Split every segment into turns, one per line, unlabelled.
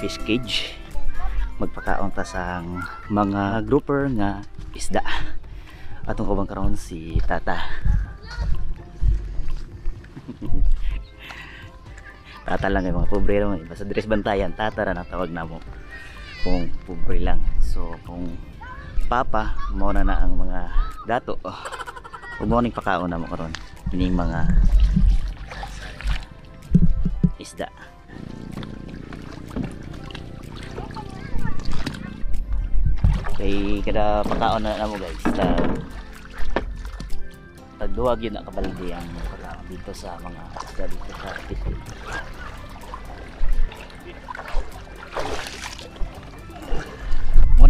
fish cage. Magpakaon ta sa mga grouper nga isda. Atong kubang karon si Tata. Tata lang yung mga pobre naman Basta dress bantayan, Tata ra natawag na mo Kung pobre lang. So kung Papa, mo na na ang mga dato. Huwag mo ning pakaon na mo karon. Ining mga isda kay kada pakaon na namo guys sa tagduwag yun na kabaldi ang pakaon dito sa mga isda dito sa Pitil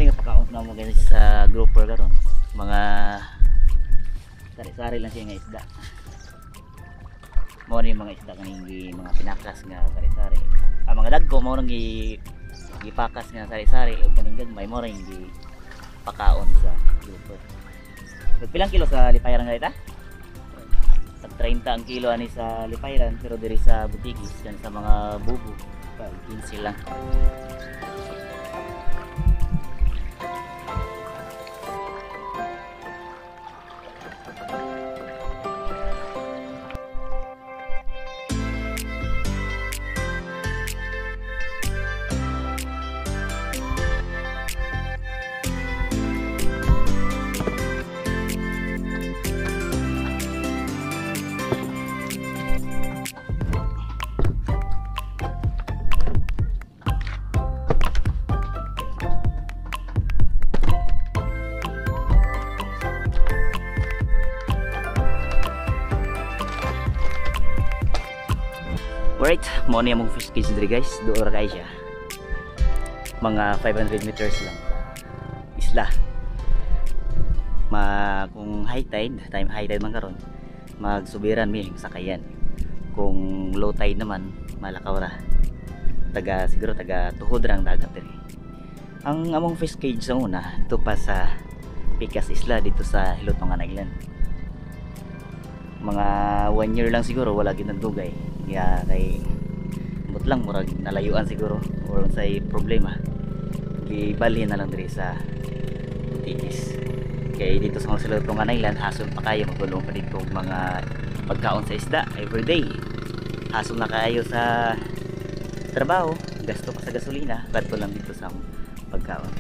morning pakaon na mo guys sa grouper karon. Mga sari-sari lang siya nga isda. Mo ni mga isda kaning mga pinakas nga sari-sari. Ang mga dagko mo nang gi gipakas nga sari-sari. Ug kaning gagmay mo ring pakaon sa grupo Ug pilang kilo sa lipayran nga ita? Tag 30 ang kilo ani sa lipayran pero diri sa butigis yan sa mga bubo. 15 lang Alright, mo ni among fish cage diri guys. Doon ra siya. Mga 500 meters lang isla. Ma kung high tide, time high tide man karon, magsubiran mi sakayan. Kung low tide naman, malakaw ra. Taga siguro taga tuhod ra ang dagat diri. Ang among fish cage sa una, ito pa sa Picas Isla dito sa Hilotongan Island mga one year lang siguro wala ginagdugay kaya kay but lang murag nalayuan siguro or say problema. Gibalhin na lang diri sa Tigis kay dito sa mga silutungan island hason pa kayo magulong pa dito mga pagkaon sa isda everyday. Hason na kayo sa trabaho gasto pa sa gasolina kadto lang dito sa pagkaon.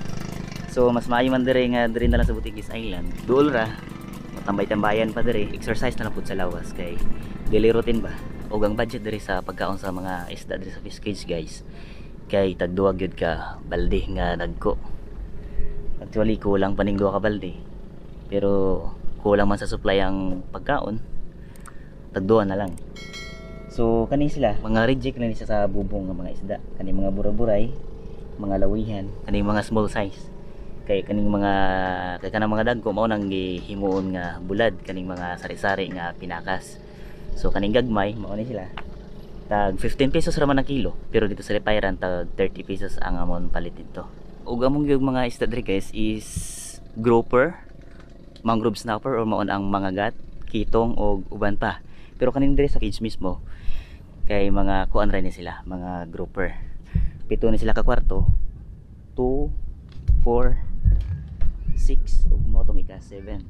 So mas maayo man diri nga diri na lang sa Butigis Island. Duol ra matambay-tambayan pa diri exercise na lang pud sa lawas kay daily routine ba ug ang budget diri sa pagkaon sa mga isda diri sa fish cage guys kay tagduwag gyud ka balde nga nagko. Actually kulang pa ning duha ka balde pero kulang man sa supply ang pagkaon tagduha na lang. So kani sila mga reject na ni sa bubong nga mga isda. Kani mga buraburay mga lawihan kani mga small size. Kay kaning mga kay kanang mga dagko mao nang gihimuon nga bulad kaning mga sari-sari nga pinakas so kaning gagmay mao ni sila. Tag 15 pesos ra man ang kilo pero dito sa Lipayran tag 30 pesos ang amon palit dito. Ug among yung mga isda diri guys is grouper mangrove snapper or maon ang mga gat kitong o uban pa. Pero kaning diri sa cage mismo kay mga kuan ra ni sila mga grouper. Pito ni sila ka kwarto. 2 4 6 ug mo ika 7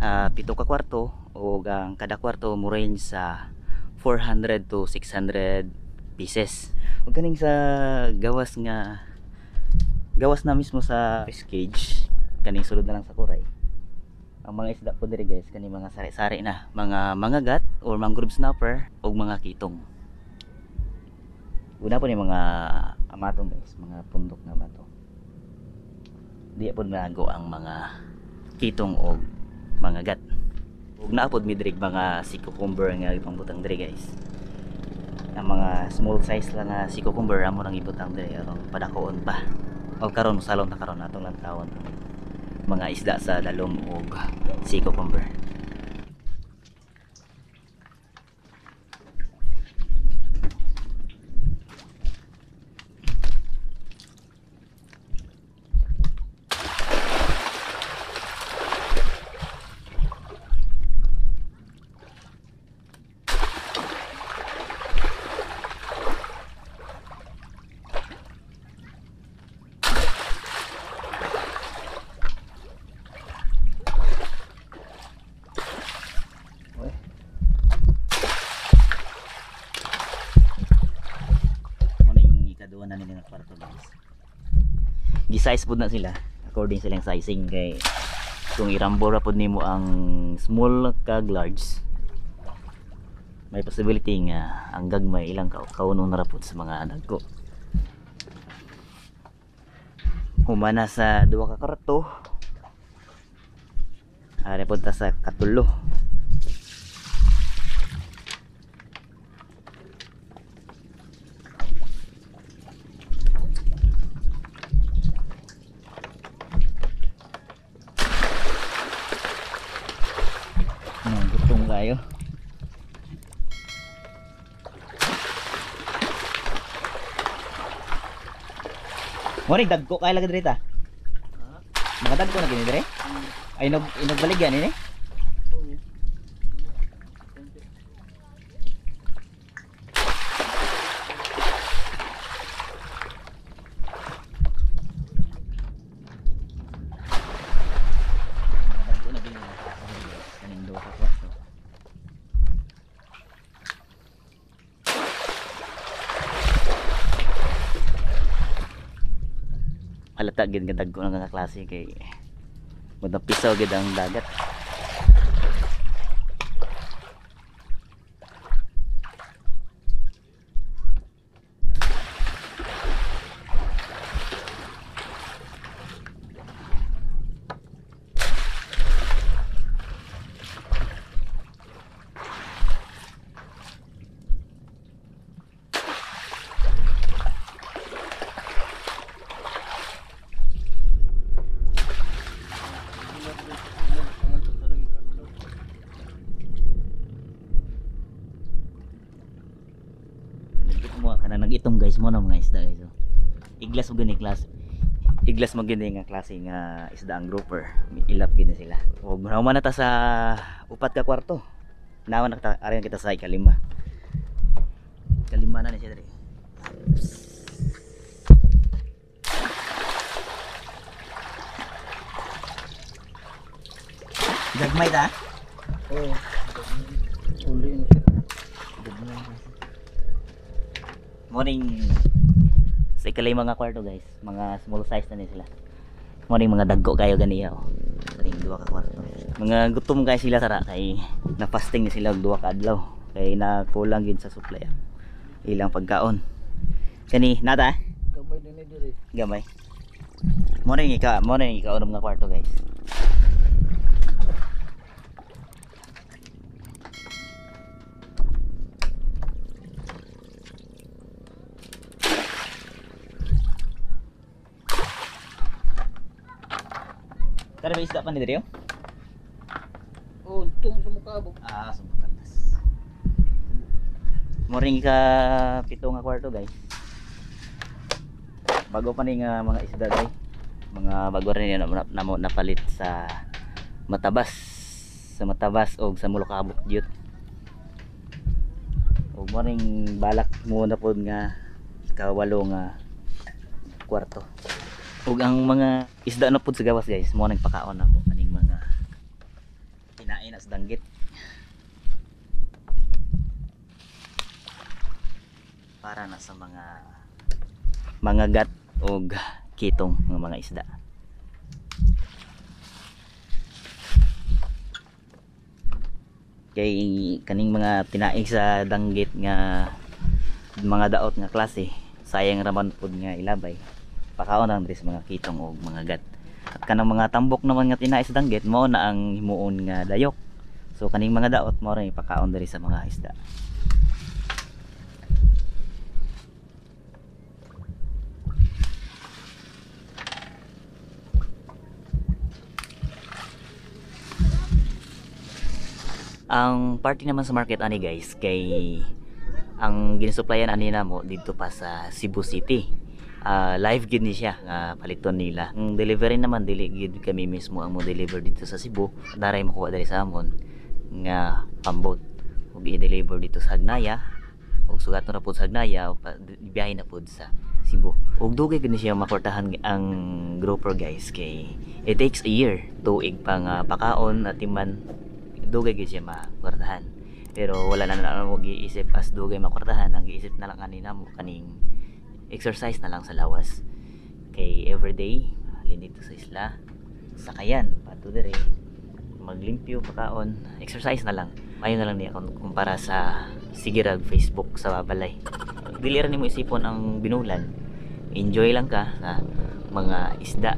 ah pito ka kwarto ug ang kada kwarto mo range sa 400 to 600 pieces. Ug kaning sa gawas nga gawas na mismo sa fish cage kaning sulod na lang sa kuray ang mga isda po diri guys kaning mga sari-sari na mga mangagat or mangrove snapper ug mga kitong. Una po ni mga amatong guys mga pundok na bato. Di po nago ang mga kitong o mga gat ug naapod mi diri mga si cucumber nga ibang butang diri guys. Ang mga small size lang nga si cucumber amo nang ibutang diri. Aron padakoon pa. O karon salon na karon atong lang mga isda sa dalom og si cucumber i-size pud na sila according silang sizing. Kay kung irambo ra pud nimo ang small kag large may possibility nga ang gagmay ilang ka kaunong na ra pud sa mga dagko humana sa duha ka karto. Ari pud ta sa katulo Ano, gutom kayo. Mori dagko kay lagi diri ta. Mga dagko na gini dire. Ay inog inog baligyan ini. Mga dagko na gini. Kaning duha ka kwarto. Halata gid nga dagko ng nga klase kay Mudang pisaw gid ang dagat. Nagit mo kana nagitom guys mo na mga isda guys. oh. Iglas mo gani klase. Iglas mo gani nga klase nga isda ang grouper. Ilap gini sila. O man na ta sa upat ka kwarto. Nawan na ta ariyan kita sa ikalima. Kalima na ni siya diri. Gagmay ta?
Oo. Uli na siya.
Morning ikalay mga kwarto guys. Mga small size na ni sila. Morning mga dagko kayo ganiya oh. Morning duha ka kwarto. Mga gutom guys sila tara. Kay na fasting ni sila og duha ka adlaw. Kay nakulang gid sa supply ang ilang pagkaon. Kani nata
Gamay din ni diri.
gamay. Morning ika morning ika unom nga kwarto guys Tara ba isda pa ni Dario?
Oh, tung sa mukha mo.
Ah, sumutantas. Morning ka pito nga kwarto guys. Bago pa ni nga mga isda guys. Mga bago rin na, na, na, napalit sa matabas sa matabas o sa mulukabok jut. O morning balak muna po nga kawalo nga kwarto. Ug ang mga isda na po sa gawas guys, mo nagpakaon na mo kaning mga kinain na sa danggit. para na sa mga mga gat o kitong ng mga isda. Kay kaning mga tinaig sa danggit nga mga daot nga klase, sayang raman pud nga ilabay. Pakaon lang diri sa mga kitong o mga gat. At kanang mga tambok naman nga tinaig sa danggit mao na ang himuon nga dayok. So kaning mga daot mo rin ipakaon diri sa mga isda. Ang party naman sa market ani guys kay ang ginsuplayan ani namo dito pa sa Cebu City. Ah, live gid ni siya nga paliton nila. Ang delivery naman dili gid kami mismo ang mo deliver dito sa Cebu. Daray makuha diri sa amon nga pambot. Ug i-deliver dito sa Hagnaya ug sugat na pud sa Hagnaya ug biyahe na pud sa Cebu. Ug dugay gid siya makortahan ang grouper guys kay it takes a year tuig pa nga pakaon at timan dugay gid siya makwartahan pero wala na na mo giisip as dugay makwartahan ang giisip na lang kanina mo kaning exercise na lang sa lawas. Kay everyday halin dito sa isla. Sakayan pato dire. Maglimpyo pagkaon exercise na lang. Mayo na lang niya kumpara sa sigirag Facebook sa babalay. Dili ra nimo isipon ang binulan. Enjoy lang ka sa mga isda.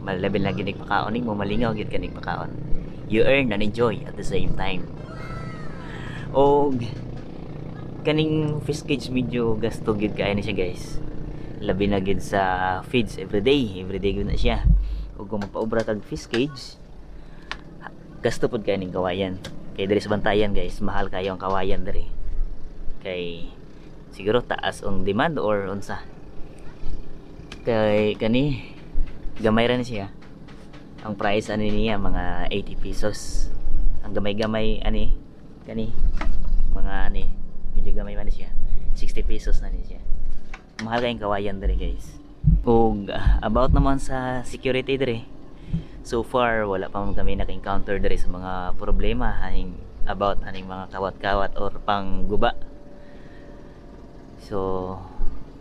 Malabil na ginig pakaon mo malingaw gid kanig pakaon you earn and enjoy at the same time. O kaning fish cage medyo gasto gid kaya ni siya guys. Labi na gid sa feeds everyday. Everyday gid na siya. Ug kung mapaobra kag fish cage gasto pud kay ning kawayan. Kay diri sa bantayan guys mahal kayo ang kawayan diri. Kay siguro taas ang demand or unsa. Kay kani gamay ra ni siya. Ang price ani niya mga 80 pesos. Ang gamay-gamay ani kani mga ani medyo gamay man siya 60 pesos na ni mahal kayong kawayan diri guys. Ug ah, about naman sa security diri so far wala pa man kami naka-encounter diri sa mga problema haning about aning mga kawat-kawat or pangguba. So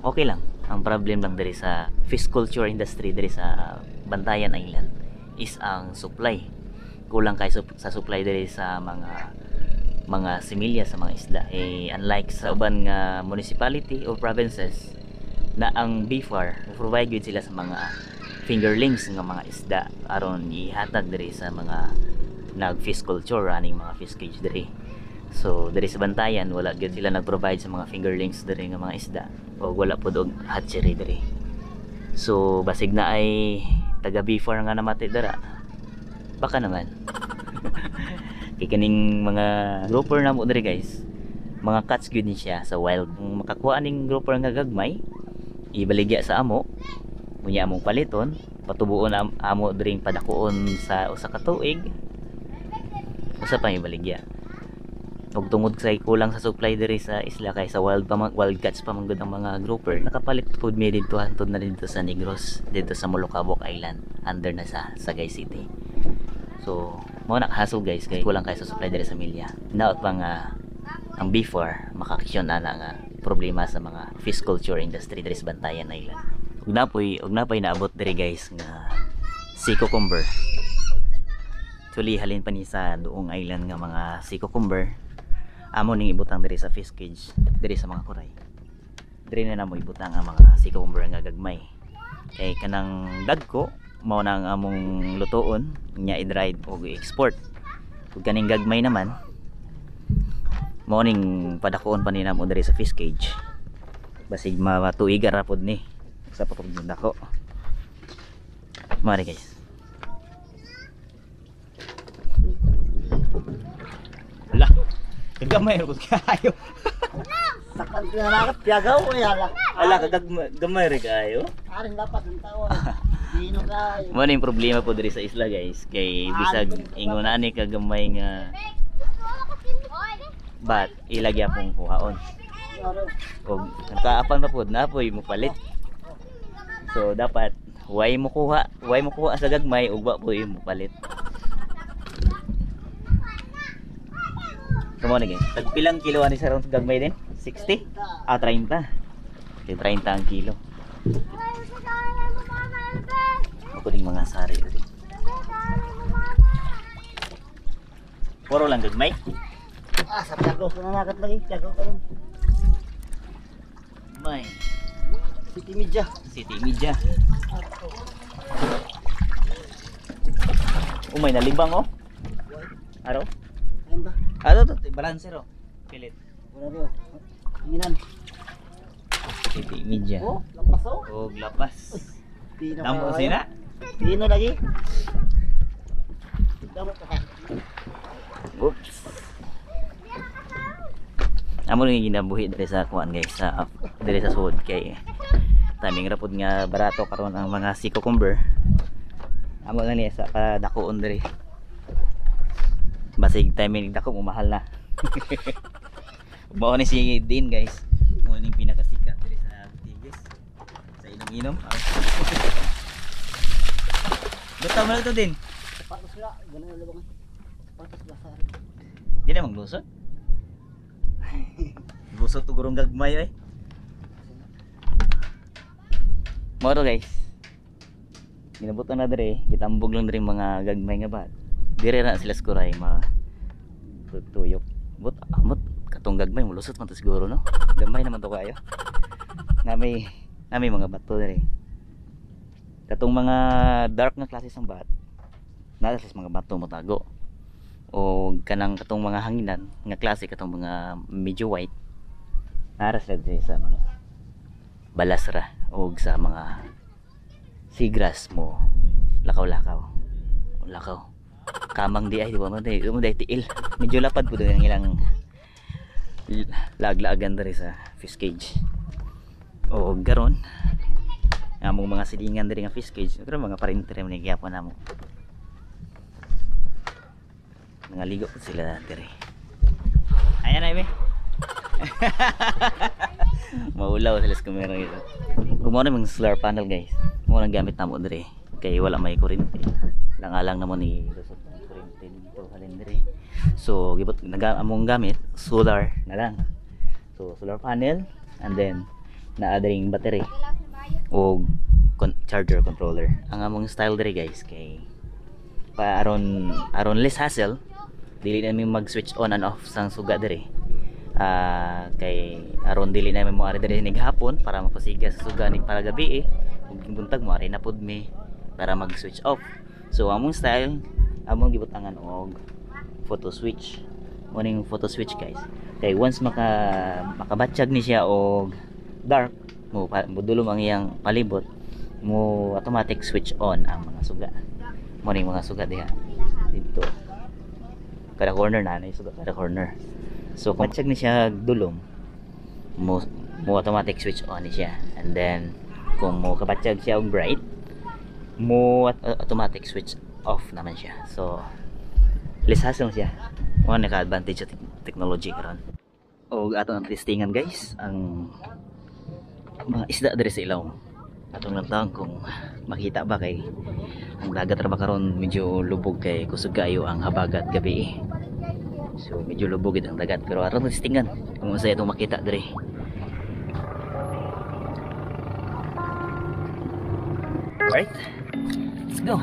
okay lang. Ang problem lang diri sa fish culture industry diri sa Bantayan Island is ang supply. Kulang kay sa supply diri sa mga mga similya sa mga isda eh unlike sa uban nga municipality or provinces na ang BFAR provide yun sila sa mga fingerlings nga mga isda. Aron ihatag diri sa mga nag fish culture running mga fish cage diri. So diri sa bantayan wala gyud sila nag-provide sa mga fingerlings diri nga mga isda. O wala pud og hatchery diri. So basig na ay taga BFAR nga namatay dara baka naman kay kaning mga grouper na mo diri guys. Mga cats gyud ni siya sa wild. Kung makakuha ning grouper nga gagmay ibaligya sa amo. Munya among paliton patubuon am amo dring padakuon sa usa ka tuig. Usa pa ibaligya. Ug tungod sa kulang sa supply diri sa isla kay sa wild pa wild cats pa man gud ang mga grouper nakapalit pud mi dito hantod na dito sa Negros dito sa Molocabok Island under na sa Sagay City. So mo na guys kay kulang kay sa supply diri sa milya. Naot pa nga ang before makakisyon na nga problema sa mga fish culture industry diri sa Bantayan Island. Ug napoy ug napoy naabot diri guys nga sea cucumber. Actually, halin pa ni sa doong island nga mga sea cucumber. Amo ning ibutang diri sa fish cage diri sa mga kuray. Diri na namo ibutang ang mga sea cucumber nga gagmay. Kay kanang dagko mao na ang among lutoon nya i-dried o i-export ug kaning gagmay naman mao ning padakuon pa ni namo diri sa fish cage basig matuigar ra pod ni sa papag dako mari guys Hala, kagamay ko kayo.
Sakal ka na nakat, piyagaw ko yala.
Ala, kagamay rin kayo.
Aring dapat ang tawon.
Mo na yung problema po diri sa isla guys. Kay bisag ingon ani kagamay nga bat ilagya pong kuhaon. Og nakaapan pa pod na poy mo palit. So dapat way mo kuha, way mo kuha sa gagmay ug wa po mo palit. Kamo na guys. Tagpilang kilo ani sa sa gagmay din? 60? Ah, 30. Okay, 30 ang kilo. Ako ding mga sari diri. Puro lang gagmay.
Ah, sa piyagaw ko na nakat lagi. Piyagaw ka rin.
May
City Media.
City Media. Umay nalibang oh. Aro?
Ayun ba?
Ano to? Balancer oh. Pilit.
Wala rin oh. Hinginan.
City Media.
Oh, lampas oh.
Og lapas.
Dino
Damo
kayo.
sina.
Dino lagi. Damo ka.
Oops. Amo ning ginabuhi diri sa kuan guys sa diri sa sud kay timing ra pud nga barato karon ang mga sea cucumber. Amo lang niya sa padakuon diri. Basig timing dako mo mahal na. Mao ni si Dean guys. Mo ning pinakasikat diri sa Tigis. Sa inom-inom. Basta mo lang to din.
Patos sila. Ganun na labangan. Patos ba sa
Di na maglusot. Lusot to gurong gagmay eh. Moro guys. ginabutan na dire gitambog lang dire mga gagmay nga bat dire na sila skuray ma tuyok but amot katong gagmay mulusot man to siguro no gamay naman to kayo na may na may mga bato dire katong mga dark nga klase ng bat nasa sa mga bato mo tago o kanang katong mga hanginan nga klase katong mga medyo white naras lang din sa mga balasra o sa mga seagrass mo lakaw-lakaw lakaw kamang di ay di ba mo di mo di tiil medyo lapad po doon ang ilang laglagan dari sa fish cage o garon among mga silingan dari nga fish cage. Pero mga parintere mo ni gyapon namo. Nangaligo sila diri. Ayan na ime maulaw sila sa camera ito gumawa na mga solar panel guys. Mo lang gamit namo diri. Kay wala may kuryente lang alang naman ni lusot ng kuryente dito halin diri. So gibot naga among gamit solar na lang. So solar panel and then naa diring battery. O con- charger controller. Ang among style diri guys kay pa aron aron less hassle dili namin mag switch on and off sang suga diri. Ah, kay aron dili namin mo ari diri nig hapon para mapasiga sa suga nig para gabi eh. Ug buntag mo ari na pud mi para mag switch off. So among style among gibutangan og photo switch. Morning photo switch guys. Kay once maka makabatsyag ni siya og dark mo modulom ang iyang palibot mo automatic switch on ang mga suga. Morning mga suga diha. Dito. Kada corner na nay suga kada corner. So kung batsyag ni siya dulom mo mo automatic switch on ni siya. And then kung mo kabatsyag siya og bright mo at- automatic switch off naman siya. So less hassle siya. Mo naka advantage sa te- technology karon. O ato ang testingan guys. Ang isda diri sa ilaw. Atong nagtaon kung makita ba kay ang dagat ra karon medyo lubog kay kusog kayo ang habagat gabi. So medyo lubog ang dagat pero aron testingan kung unsay itong makita diri. Alright, let's go.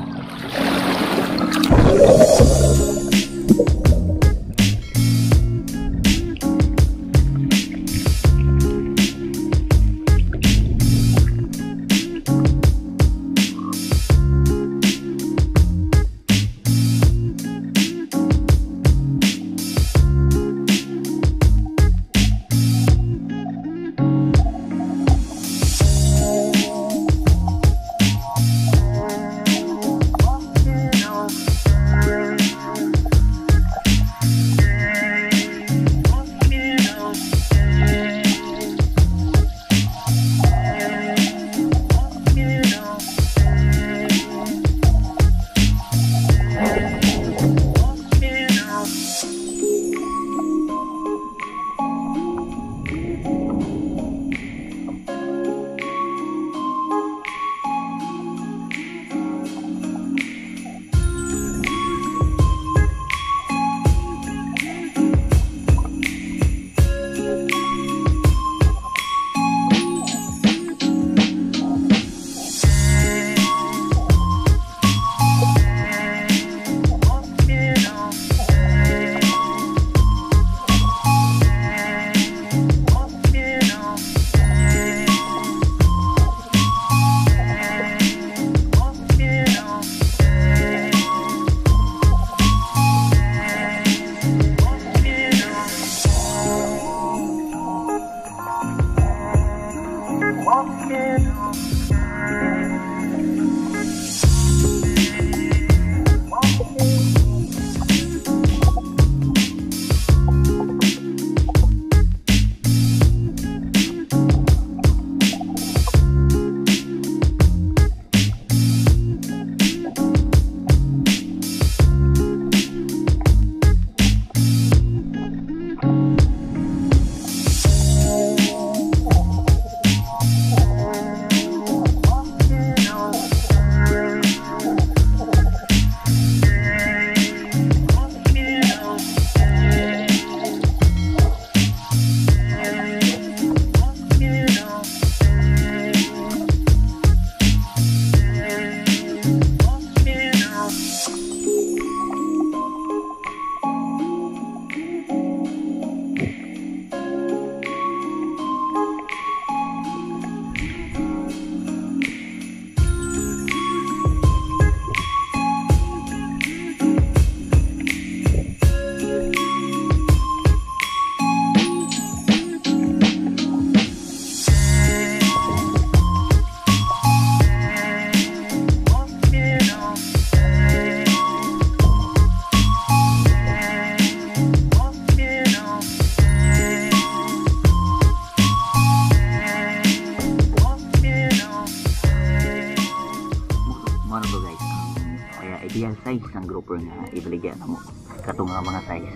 Grouper nga ibaligyan mo katong nga mga size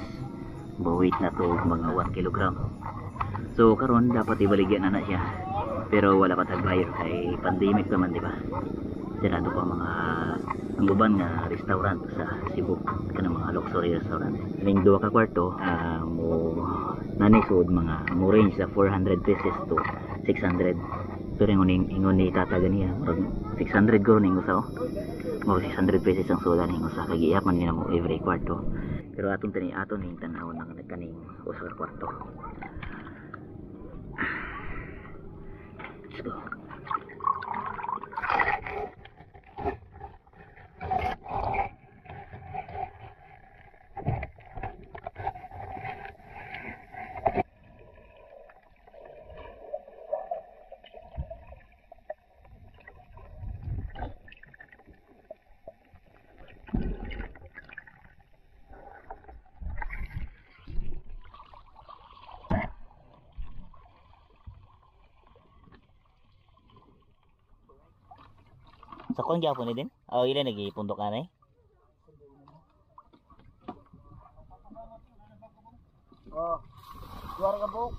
bawit na to mga 1 kilogram. So karon dapat ibaligyan na na siya. Pero wala pa tag kay pandemic naman di ba? Sarado pa mga ang uban nga restaurant sa Cebu kanang mga luxury restaurant. Ning duha ka kwarto ah, mo nanisod mga mo range sa 400 pesos to 600 pero ingon ingon ni tata ganiya murag 600 guro ning usa mo 600 pesos ang soda ning usa kay giyapan niya mo every kwarto. Pero atong tani aton ning tan-aw nang kaning usa ka kwarto. Let's go sa kung gyapon ni din. Oh ilan nagipundok ka na eh
Oh. Luar ka buk.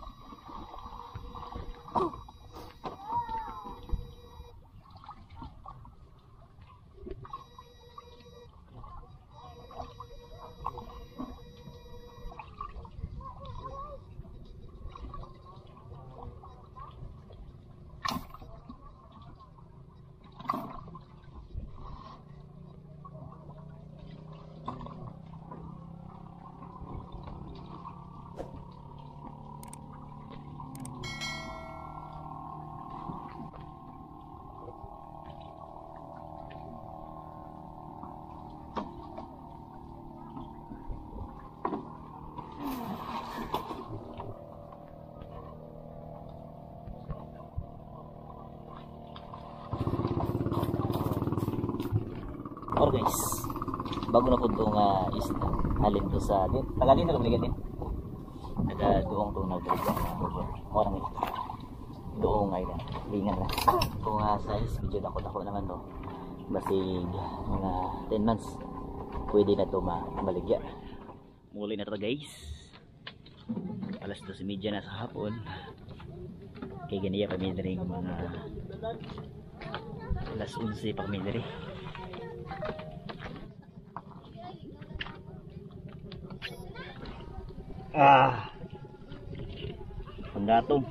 Guys bago na po ito nga isda halin to sa din tagalin na lumigan din naga doong to nagdala orang ito doong ay lang lingan lang kung nga size medyo dako dako naman to basig mga 10 months pwede na to mabaligya muli na to guys. Alas 12.30 na sa hapon. Kay ganiya kami na rin mga alas 11 pa kami na Ah. Panggatong.